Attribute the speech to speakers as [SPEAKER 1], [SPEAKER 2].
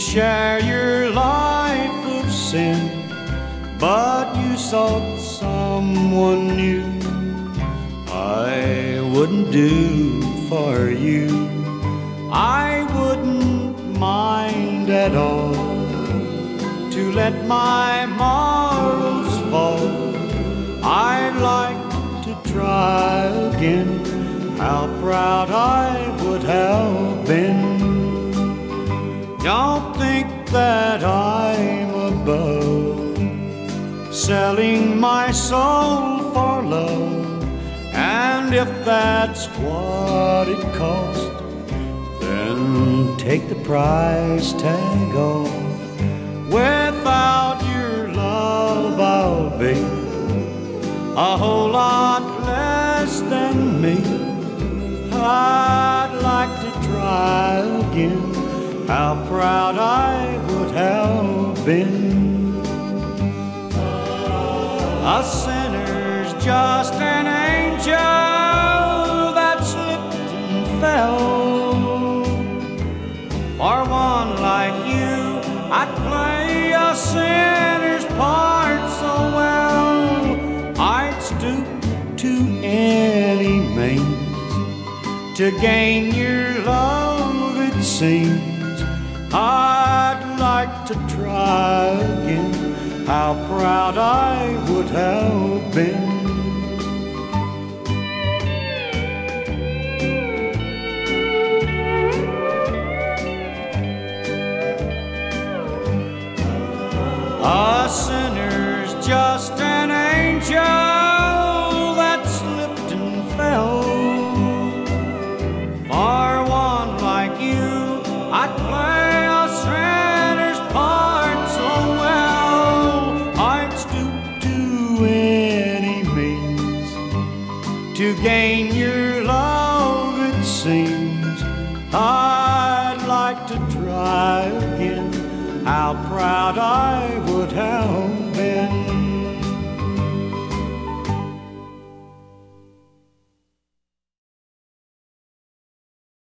[SPEAKER 1] share your life of sin, but you sought someone new. I wouldn't do for you. I wouldn't mind at all to let my morals fall. I'd like to try again. How proud I selling my soul for love. And if that's what it cost, then take the price tag off. Without your love, I'll be a whole lot less than me. I'd like to try again. How proud I would have been. A sinner's just an angel that slipped and fell. For one like you, I'd play a sinner's part so well. I'd stoop to any means to gain your love, it seems. I'd like to try again. How proud I would have been. A sinner's just to gain your love, it seems. I'd like to try again. How proud I would have.